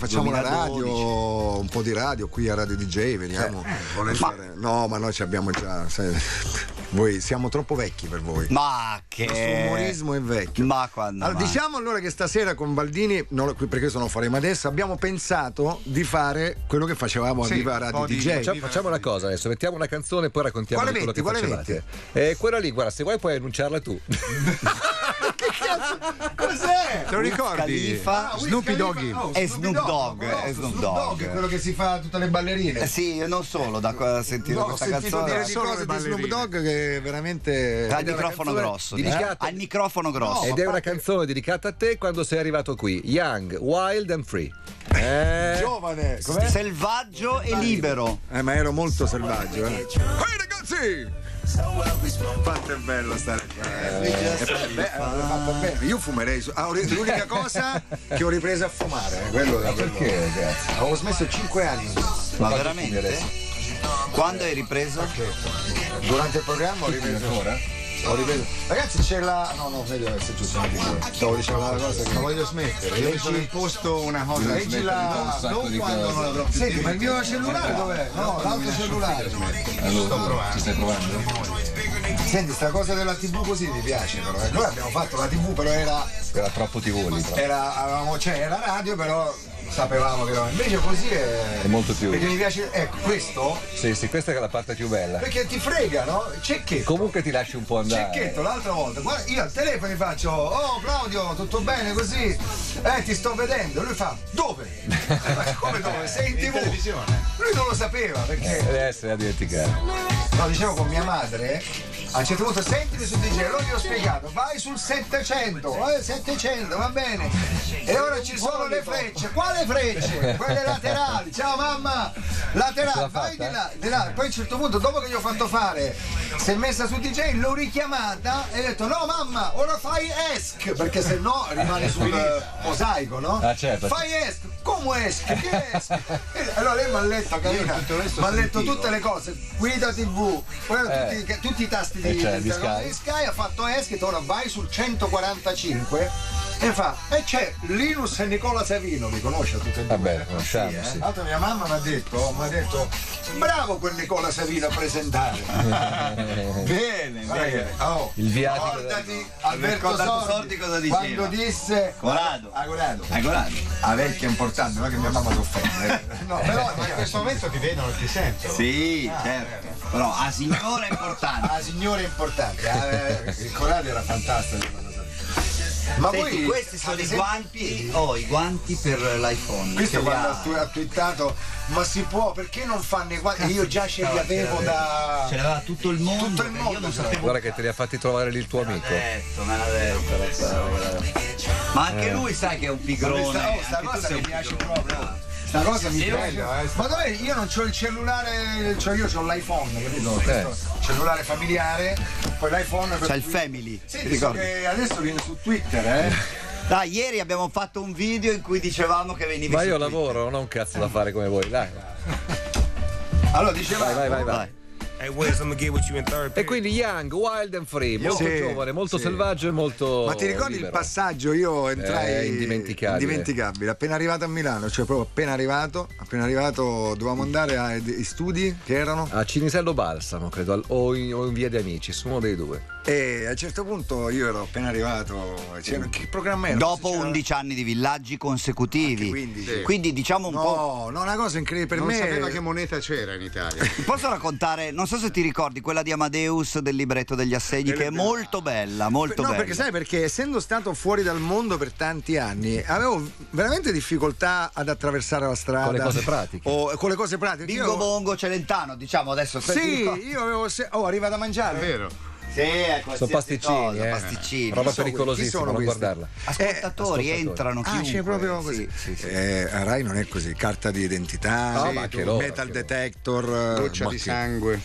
facciamo la 2012. radio, un po' di radio qui a Radio DJ, veniamo. Volentieri. No, ma noi ci abbiamo già. sai, voi siamo troppo vecchi per voi. Ma Il nostro che. umorismo è vecchio. Ma quando. Allora, diciamo allora che stasera con Baldini, non lo- perché questo non lo faremo adesso, abbiamo pensato di fare quello che facevamo Sì, a Viva Radio po' di- DJ. Facciamo- Facciamo una cosa adesso, mettiamo una canzone e poi raccontiamo Quale di quello metti, che quale facevate. Eh, quella lì, guarda, se vuoi puoi annunciarla tu. Cos'è? Te lo ricordi? Khalifa. Ah, Snoopy Doggy. oh, È Snoop Dogg, no, è Snoop Dogg. quello che si fa a tutte le ballerine. Eh sì, io non solo da qua- sentire No, questa canzone. dire di cose di Snoop. Dogg che veramente Al microfono grosso. dedicata- Al microfono grosso. Ed è una canzone dedicata a te quando sei arrivato qui. Young, wild and free. Eh, giovane. Com'è? Selvaggio e libero. Eh, ma ero molto selvaggio, eh. Ehi ragazzi! Quanto è bello stare qua. Eh, beh, avete fatto bene. Io fumerei. ah, l'unica cosa che ho ripreso a fumare. eh, Quello da perché, ragazzi? Avevo smesso 5 anni. Ma veramente? Quando hai ripreso? Durante il programma ho ripreso. Ho ripreso. Ragazzi c'è la. No, no, meglio essere giusto. Stavo dicendo una cosa che. Non voglio smettere. Io mi sono imposto una cosa Leggi la. Non quando non avrò più Senti, ma il mio cellulare dov'è? No, l'altro cellulare. Allora, ci stai provando? Senti, sta cosa della TV così mi piace però. Noi abbiamo fatto la TV, però era. era troppo lì. troppo. era avevamo, cioè, era radio, però sapevamo che era. Invece così è. È molto più. Perché mi piace. Ecco, questo. Sì, sì, questa è la parte più bella. Perché ti frega, no? Cecchetto. Comunque ti lasci un po' andare. Cecchetto l'altra volta, guarda, io al telefono gli faccio, oh Claudio, tutto bene così? Eh, ti sto vedendo. Lui fa, dove? Eh, ma come dove? Sei in tv? Lui non lo sapeva perché. Deve essere a dimenticare. No, dicevo con mia madre, a un certo punto sentimi su DJ, allora gli ho spiegato, vai sul 700, eh, 700, va bene. E ora ci sono le frecce, quale frecce? Quelle laterali, ciao mamma, laterali, vai di là, di là. Poi a un certo punto, dopo che gli ho fatto fare, si è messa su DJ, l'ho richiamata e ho detto, no mamma, ora fai ESC, perché se no rimane sul eh, mosaico, no? Ah, certo. Fai ESC, come ESC? Che ESC? Allora lei mi ha letto, carina, mi ha letto tutte le cose, guida tv, Eh. tutti, tutti i tasti Eh, di, cioè, di di Sky. Sky, ha fatto ESC, ora vai sul 145 e fa, e c'è Linus e Nicola Savino, li conosce tutti e due? Vabbè, conosciamo, eh. sì. Mia mamma mi ha detto, mi ha detto, bravo quel Nicola Savino a presentare. Bene, Guarda, oh, Il viatico Ricordati Alberto Sordi, Sordi cosa diceva? quando disse Corrado. Ah, Corrado. Hai coraggio. Ah, vecchia è importante, non è che mia mamma si offende. No, però Ma in questo momento ti vedono e ti sentono. Sì, certo. Però a signora è importante. Ah, signore importante. Ah, eh, il Corrado era fantastico. Ma Senti, voi questi sono i guanti. Oh, i guanti per l'iPhone. Questo quando tu- ha twittato, ma si può, perché non fanno i guanti? Io già ce li avevo da. Ce l'aveva tutto il mondo. Tutto il mondo Io non ce l'aveva. sapevo. Guarda che te li ha fatti trovare lì il tuo amico. Me l'ha detto, me l'ha detto. Ma anche lui sai che è un pigrone. Sta, oh, sta cosa mi piace proprio. Sta cosa mi piace. bello, eh, Ma dov'è? Io non ho il cellulare, cioè io ho l'iPhone, capito? Eh. Cellulare familiare, poi l'iPhone C'è il family. Sì, ricordi? che adesso viene su Twitter, eh? Dai, ieri abbiamo fatto un video in cui dicevamo che venivi Ma io Twitter. lavoro, non ho un cazzo da fare come voi, dai. Allora diceva. Vai, vai, vai, vai. Eh, E quindi young, wild and free, molto Sì, giovane, molto sì. selvaggio e molto. Ma ti ricordi libero. il passaggio? Io entrai. Eh, indimenticabile. Indimenticabile. Appena arrivato a Milano, cioè proprio appena arrivato, appena arrivato dovevamo andare ai studi che erano. A Cinisello Balsamo, credo, o, in, o in Via dei Amici, su uno dei due. E a un certo punto io ero appena arrivato. C'era, che programma era? Dopo C'era- 11 anni di villaggi consecutivi. Anche 15. Quindi diciamo un po'. No, no, una cosa incredibile per Non me. sapeva che moneta c'era in Italia. Ti posso raccontare, non so se ti ricordi quella di Amadeus del libretto degli assegni, che è molto bella, molto no, bella. perché sai perché essendo stato fuori dal mondo per tanti anni, avevo veramente difficoltà ad attraversare la strada. Con le cose pratiche. O con le cose pratiche. Bingo Io- Bongo Celentano, diciamo adesso. Sì, io avevo. Se... Oh, arriva da mangiare. È vero. Sì, è qualsiasi Sono pasticcini, cosa, eh. pasticcini. Roba sono- pericolosissima, non questi? guardarla. Ascoltatori, ascoltatori. entrano Ah, chiunque. c'è proprio così. Sì, sì, sì. Eh, a Rai non è così, carta di identità, No, sì, ma anche loro, metal detector, eh, Goccia di che- sangue.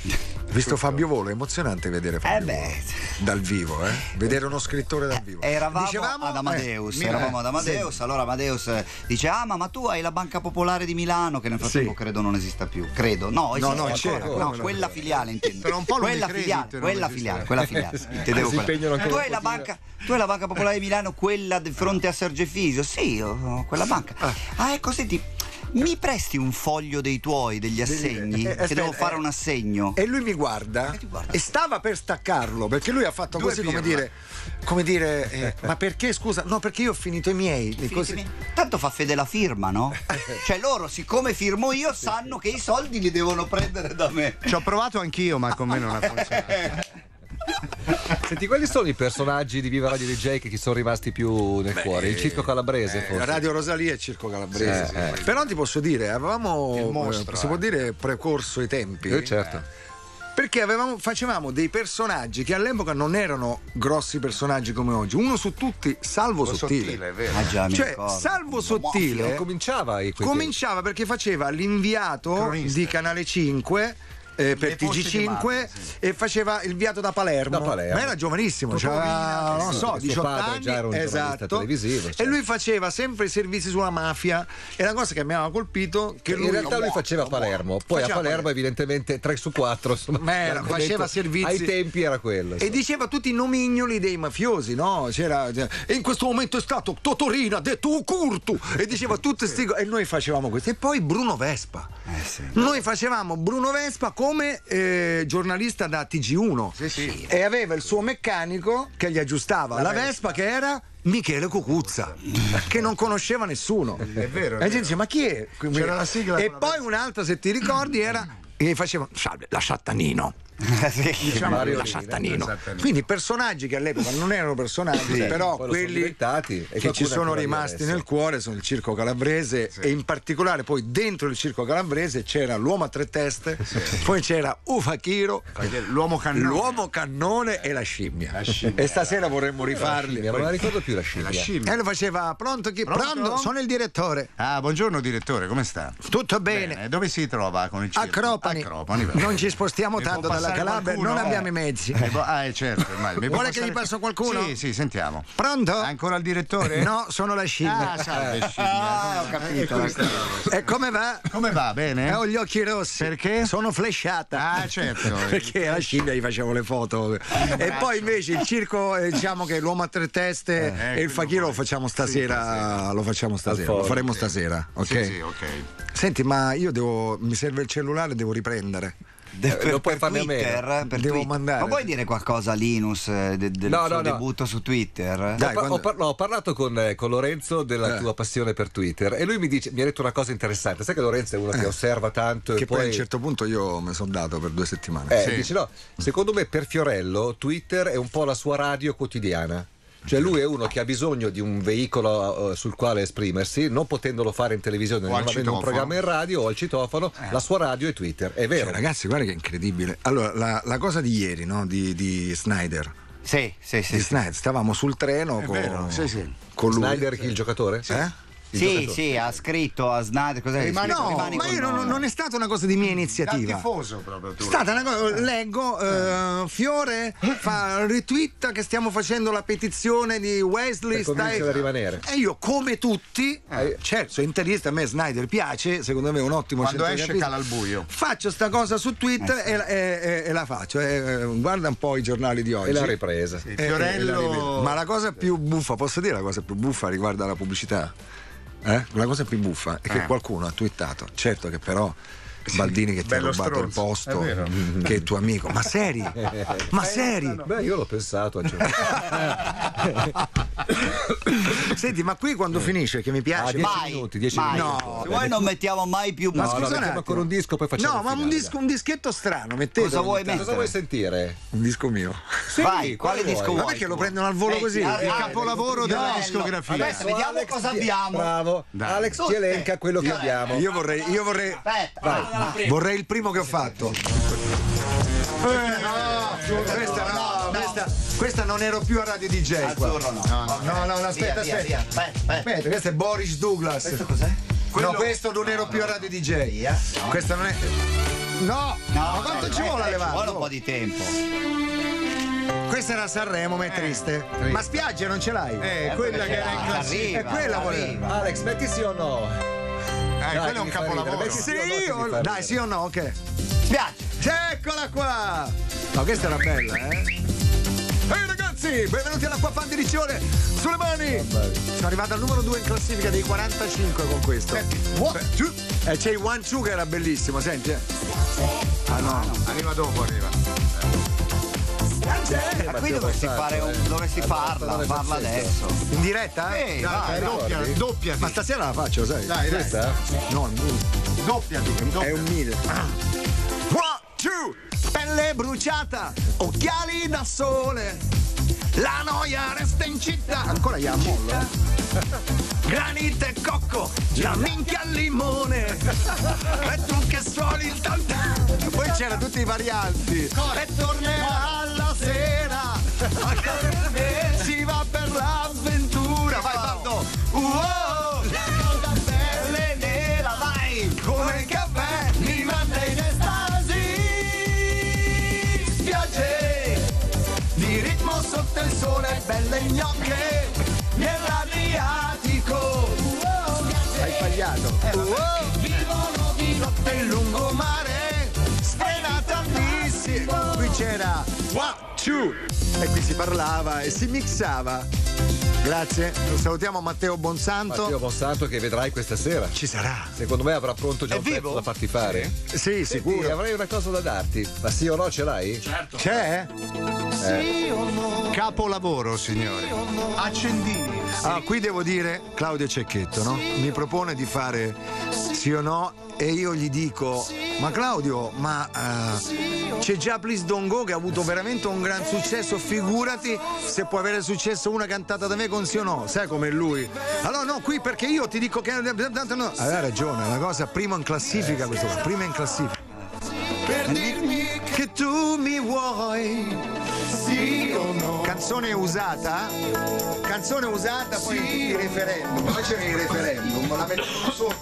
Visto Fabio Volo, è emozionante vedere Fabio Eh beh. Volo dal vivo, eh? Vedere uno scrittore dal vivo. Eravamo Dicevamo, ad Amadeus, eh, eravamo ad Amadeus, allora Amadeus eh, dice ah ma, ma tu hai la Banca Popolare di Milano che nel frattempo Sì. credo non esista più, credo, no, esiste no, ancora, c'era, no, no? quella filiale intendo, Per un po' quella filiale, quella filiale, quella filiale, intendevo Si quella. ancora Tu hai la banca, tu hai la Banca Popolare di Milano, quella di fronte a Sergefisio, sì, io ho quella banca, ah ecco senti, mi presti un foglio dei tuoi, degli assegni, eh, che aspetta, devo fare eh, un assegno. E lui mi guarda E ti guarda. e stava per staccarlo perché lui ha fatto Due così come dire, come dire eh, ma perché scusa? No, perché io ho finito i miei. E così- Finitemi. Tanto fa fede la firma, no? cioè loro, siccome firmo io, sanno che i soldi li devono prendere da me. Ci ho provato anch'io, ma con me non ha funzionato. Senti, quali sono i personaggi di Viva Radio DJ che ti sono rimasti più nel cuore? Il circo calabrese, Eh, forse? Radio Rosalia e Circo Calabrese. Eh, sì. Però ti posso dire, avevamo Il mostro, eh, si può eh. dire precorso i tempi. Eh, certo. Perché avevamo- facevamo dei personaggi che all'epoca non erano grossi personaggi come oggi. Uno su tutti, Salvo Sottile. Sottile, è vero. Ah già, Cioè, ricordo. Salvo Sottile cominciava cominciava perché faceva l'inviato Cronista. di Canale 5 eh, per Le fosse di TG5 Marte, e faceva il viato da Palermo. Da Palermo. Ma era giovanissimo, c'aveva, non sì, so, suo 18 padre anni. già era un giornalista esatto. televisivo, E cioè. lui faceva sempre i servizi sulla mafia. E la cosa che mi aveva colpito che lui in realtà lui faceva a Palermo, poi Faceva a Palermo evidentemente 3 su 4 insomma, l'argomento faceva servizi- ai tempi era quello E insomma. diceva tutti i nomignoli dei mafiosi, no? C'era, e in questo momento è stato Totorina, detto Curtu, e diceva tutte sti E noi facevamo questo. E poi Bruno Vespa. Noi facevamo Bruno Vespa come eh, giornalista da TG1. Sì, sì. E aveva il suo meccanico che gli aggiustava la, Vespa che era. Michele Cucuzza, che non conosceva nessuno. È vero, E la gente dice: Ma chi è? La sigla E la poi un'altra, se ti ricordi, era. E facevano salve, la Sciattanino. Sì. Diciamo Mario la Rina, Sciattanino. Sciattanino. Quindi personaggi che all'epoca non erano personaggi, però lo sono quelli che ci sono rimasti adesso. nel cuore sono il Circo Calabrese e in particolare poi dentro il Circo Calabrese c'era l'uomo a tre teste, poi c'era Ufachiro, L'uomo cannone. l'uomo cannone e la scimmia. E stasera vorremmo rifarli. Scimmia, non me la ricordo più la scimmia. La scimmia. E lo faceva pronto chi? Pronto? Pronto? Sono il direttore. Ah, buongiorno direttore, come sta? Tutto bene. Dove si trova con il circo? Acropani. Acropani, va non bene. ci spostiamo tanto dalla passare Calabria, qualcuno? non abbiamo i mezzi. Eh, bo- ah, eh, certo. immagino. Mi Vuole che passare- gli passo qualcuno? Sì, sì, sentiamo. Pronto? Ancora il direttore? No, sono la scimmia. Ah, salve scimmia. Ah, ho capito. E come va? Come va? Eh, Bene? ho gli occhi rossi. Perché? Sono flashata. Ah, certo. Perché alla scimmia gli facevo le foto. E poi invece il circo, eh, diciamo che l'uomo a tre teste Eh, e il fakiro lo facciamo stasera. Lo facciamo stasera. Lo faremo stasera. Ok? Sì, sì, ok. Senti, ma io devo. Mi serve il cellulare, devo riprendere. De- Eh, non puoi farne a Twitter, meno. per Devo Twitter. mandare. Ma vuoi dire qualcosa a Linus eh, de- del No, suo no, no. debutto su Twitter? Dai, ho, par- quando- ho par- no, ho parlato con, eh, con Lorenzo della Eh. tua passione per Twitter e lui mi, dice, mi ha detto una cosa interessante. Sai che Lorenzo è uno che osserva tanto Eh. Che e poi poi. a un certo punto io mi sono dato per due settimane. Eh, Sì. dice no, secondo me per Fiorello Twitter è un po' la sua radio quotidiana. Cioè lui è uno che ha bisogno di un veicolo eh, sul quale esprimersi, non potendolo fare in televisione, O non avendo un programma in radio o al citofono, la sua radio è Twitter, è vero. Cioè, ragazzi, guarda che incredibile. Allora, la, la cosa di ieri, no? Di, di Snyder. Sì, sì, sì. Di sì. Snyder, stavamo sul treno con, vero, sì, sì. con lui. Snyder chi il giocatore? Eh? Sì, giocatore. sì, tifoso proprio tu. È stata una cosa, leggo, eh, Fiore fa retweet che stiamo facendo la petizione di Wesley. A rimanere. E io, come tutti, eh, certo, sono interista, a me Snyder piace, secondo me è un ottimo Quando esce centrocampista. cala al buio. Faccio sta cosa su Twitter e, la- e- e- e la faccio. eh, guarda un po' i giornali di oggi. E l'ha ripresa. Sì, Eh, eh, Fiorello. Ma la cosa più buffa, posso dire la cosa più buffa riguardo alla pubblicità? Eh? La cosa più buffa è che Eh. qualcuno ha twittato, certo che però Baldini che ti ha bello rubato il stronzo, posto, è vero. che è tuo amico, ma seri? Ma seri? Beh, io l'ho pensato certo. Senti, ma qui quando finisce che mi Ah, piace? dieci Mai, minuti, dieci mai. minuti. No. Se vuoi non mettiamo mai più Ma No, scusa no, un ancora un disco, poi facciamo No, il ma un, disco, un dischetto strano, mettete. Cosa vuoi Cosa vuoi sentire? Un disco mio. Sì, Vai, quale vuoi? disco Ma vuoi? perché lo prendono al volo Metti, così? ah, Il ah, capolavoro della discografia. Adesso vediamo cosa abbiamo. Bravo. Alex ci elenca quello che abbiamo. Io vorrei, io vorrei, Aspetta, vorrei il primo che ho fatto. Eh, no, questa, no, questa, questa non ero più a Radio DJ. qua. Azzurro no. No, no, no, aspetta, Via, via, aspetta. via. Aspetta, aspetta. Aspetta, questo è Boris Douglas. Questo cos'è? quello- No, questo non ero più a Radio DJ. Questa non è. No! ma quanto ci vuole a Ci levare? vuole un po' di tempo. Questa era Sanremo, ma è triste. Ma spiaggia non ce l'hai? Eh, quella che era in classifica. È quella voleva. Alex, metti sì o no? Eh, quello è un capolavoro. Sì o Dai, sì o no? Ok. Spiace. Eccola qua! No, questa era bella, eh? Ehi ragazzi, benvenuti alla Qua di Riccione sulle mani! Sono arrivato al numero 2 in classifica dei 45 con questo. E c'è il one two che era bellissimo, senti? eh. Ah no, Arriva dopo, arriva. Ma qui dovresti fare un. dovresti farla, farla adesso. in diretta? Ehi, Dai, doppia, doppiati. Ma stasera la faccio, sai? Dai, dai. No, un- Doppiati. è un mille. One, two, pelle bruciata, occhiali da sole. La noia resta in città. Ancora gli mollo. eh? Granite e cocco, la minchia al limone. E tu che suoni il tantà. Poi c'era tutti i varianti. E tornerà sera. Si va per l'avventura. Vai, Baldo. Wow. La pelle nera, vai. Come il caffè mi manda in estasi. Spiagge di ritmo sotto il sole, belle gnocche nell'Adriatico. Hai sbagliato. Vivono di notte il lungomare, altissima. Qui c'era two. E qui si parlava e si mixava. Grazie, salutiamo Matteo Bonsanto. Matteo Monsanto che vedrai questa sera. Ci sarà. Secondo me avrà pronto già È un pezzo vivo? da farti fare. Sì, Senti, sicuro. avrei una cosa da darti. Ma sì o no ce l'hai? C'è? Capolavoro, signori. Accendini. Ah, qui devo dire Claudio Cecchetto, no? Mi propone di fare sì o no e io gli dico ma Claudio, ma eh, c'è già Please Don't Go che ha avuto veramente un gran successo, figurati se può avere successo una cantata da me con sì o no, sai come lui. Allora no, qui perché io ti dico che no. Aveva ragione, è una cosa prima in classifica questo qua, prima in classifica. Per dirmi che tu mi vuoi? Sì o no. Canzone usata? Canzone usata poi in tutti i referendum. Poi c'era il referendum la mettono sotto